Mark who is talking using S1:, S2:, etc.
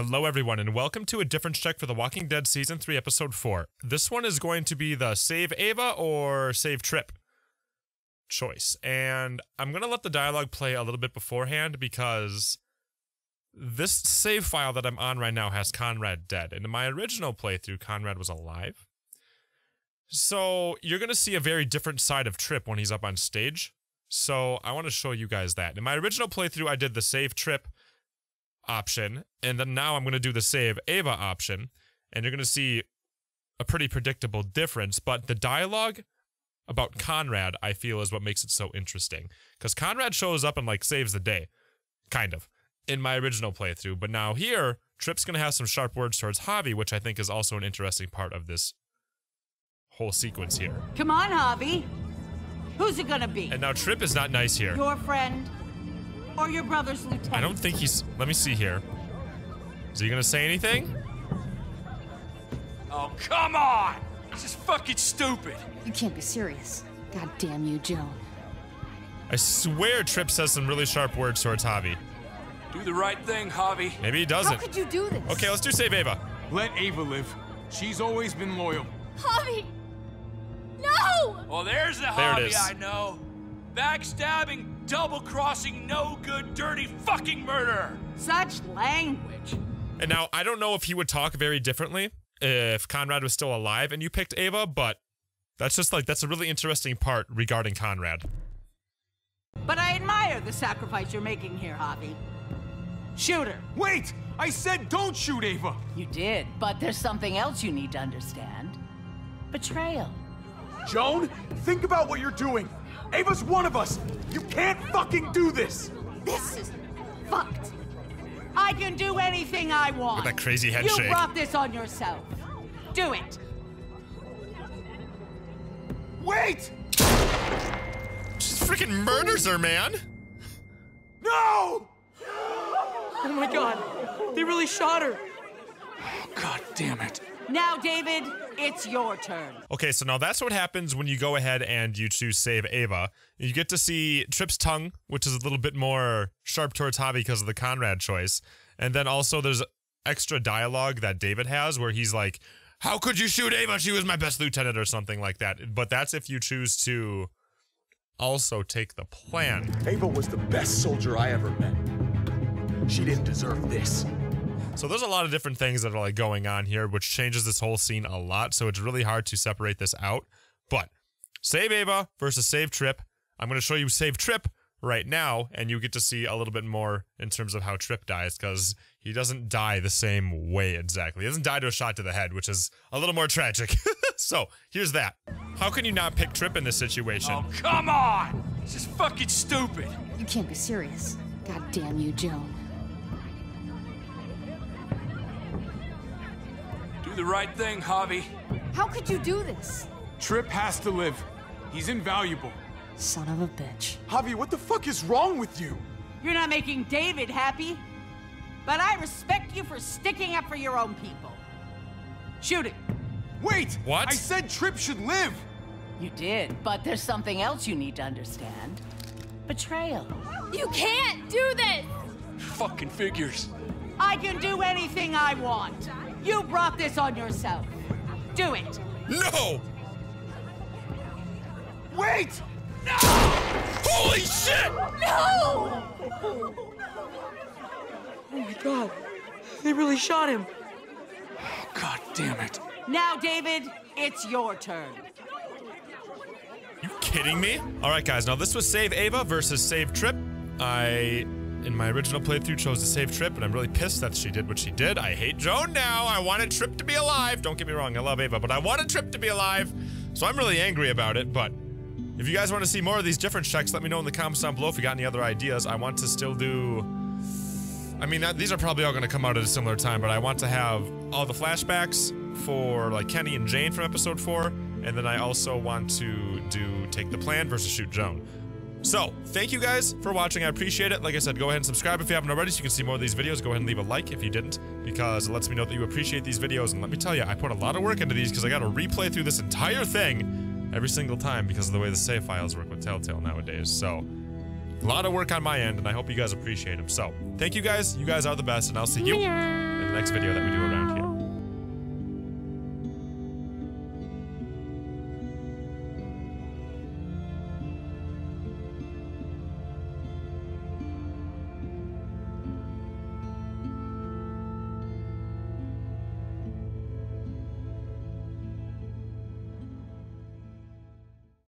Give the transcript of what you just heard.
S1: Hello, everyone, and welcome to a difference check for The Walking Dead Season 3, Episode 4. This one is going to be the Save Ava or Save Tripp choice. And I'm going to let the dialogue play a little bit beforehand because this save file that I'm on right now has Conrad dead. And in my original playthrough, Conrad was alive. So you're going to see a very different side of Tripp when he's up on stage. So I want to show you guys that. In my original playthrough, I did the Save Tripp option, and then now I'm going to do the save Ava option, and you're going to see a pretty predictable difference. But the dialogue about Conrad, I feel, is what makes it so interesting. Because Conrad shows up and like saves the day, kind of, in my original playthrough. But now here, Tripp's going to have some sharp words towards Javi, which I think is also an interesting part of this whole sequence here.
S2: Come on, Javi. Who's it gonna be?
S1: And now Tripp is not nice here.
S2: Your friend or your brother's lieutenant?
S1: I don't think he's. Let me see here. Is he gonna say anything?
S3: Oh, come on! This is fucking stupid.
S4: You can't be serious. God damn you, Joan.
S1: I swear Tripp says some really sharp words towards Javi.
S3: Do the right thing, Javi.
S1: Maybe he doesn't.
S4: How could you do this?
S1: Okay, let's do save Ava.
S5: Let Ava live. She's always been loyal.
S6: Javi! No!
S3: Oh, there's the
S1: There
S3: Javi. I know. Backstabbing, double crossing, no good, dirty fucking murderer.
S2: Such language.
S1: And now I don't know if he would talk very differently if Conrad was still alive and you picked Ava, but that's just like that's a really interesting part regarding Conrad.
S2: But I admire the sacrifice you're making here, Javi. Shoot her.
S5: Wait! I said don't shoot Ava!
S2: You did, but there's something else you need to understand. Betrayal.
S5: Joan, think about what you're doing. Ava's one of us. You can't fucking do this.
S4: This is fucked.
S2: I can do anything I want.
S1: With that crazy head
S2: you
S1: shake.
S2: brought this on yourself. Do it.
S5: Wait!
S1: Just freaking murders her, man.
S5: No!
S7: Oh my god, they really shot her.
S5: Oh, God damn it.
S2: Now, David, it's your turn.
S1: Okay, so now that's what happens when you go ahead and you choose save Ava. You get to see Tripp's tongue, which is a little bit more sharp towards Javi because of the Conrad choice. And then also there's extra dialogue that David has where he's like, How could you shoot Ava? She was my best lieutenant or something like that. But that's if you choose to also take the plan.
S8: Ava was the best soldier I ever met. She didn't deserve this.
S1: So there's a lot of different things that are like going on here, which changes this whole scene a lot. So it's really hard to separate this out. But save Ava versus save Tripp. I'm going to show you save Tripp right now, and you get to see a little bit more in terms of how Tripp dies because he doesn't die the same way exactly. He doesn't die to a shot to the head, which is a little more tragic. so here's that. How can you not pick Tripp in this situation?
S3: Oh, come on! This is fucking stupid.
S4: You can't be serious. God damn you, Joan.
S3: The right thing, Javi.
S4: How could you do this?
S5: Tripp has to live. He's invaluable.
S4: Son of a bitch.
S8: Javi, what the fuck is wrong with you?
S2: You're not making David happy. But I respect you for sticking up for your own people. Shoot it.
S5: Wait!
S1: What?
S5: I said Tripp should live!
S2: You did, but there's something else you need to understand. Betrayal.
S6: You can't do this!
S3: Fucking figures.
S2: I can do anything I want. You brought this on yourself. Do it.
S1: No!
S5: Wait! No!
S1: Holy shit!
S6: No!
S7: Oh my god, they really shot him.
S5: Oh, God damn it.
S2: Now, David, it's your turn.
S1: You kidding me? All right, guys. Now this was Save Ava versus Save Tripp. I, in my original playthrough, chose to save Tripp, and I'm really pissed that she did what she did. I hate Joan now. I wanted Tripp to be alive. Don't get me wrong, I love Ava, but I wanted Tripp to be alive, so I'm really angry about it. But if you guys want to see more of these different checks, let me know in the comments down below if you got any other ideas. I want to still do. I mean, these are probably all going to come out at a similar time, but I want to have all the flashbacks for like Kenny and Jane from episode four, and then I also want to do take the plan versus shoot Joan. So, thank you guys for watching. I appreciate it. Like I said, go ahead and subscribe if you haven't already so you can see more of these videos. Go ahead and leave a like if you didn't because it lets me know that you appreciate these videos. And let me tell you, I put a lot of work into these because I got to replay through this entire thing every single time because of the way the save files work with Telltale nowadays. So, a lot of work on my end, and I hope you guys appreciate them. So, thank you guys. You guys are the best, and I'll see you in the next video that we do around here.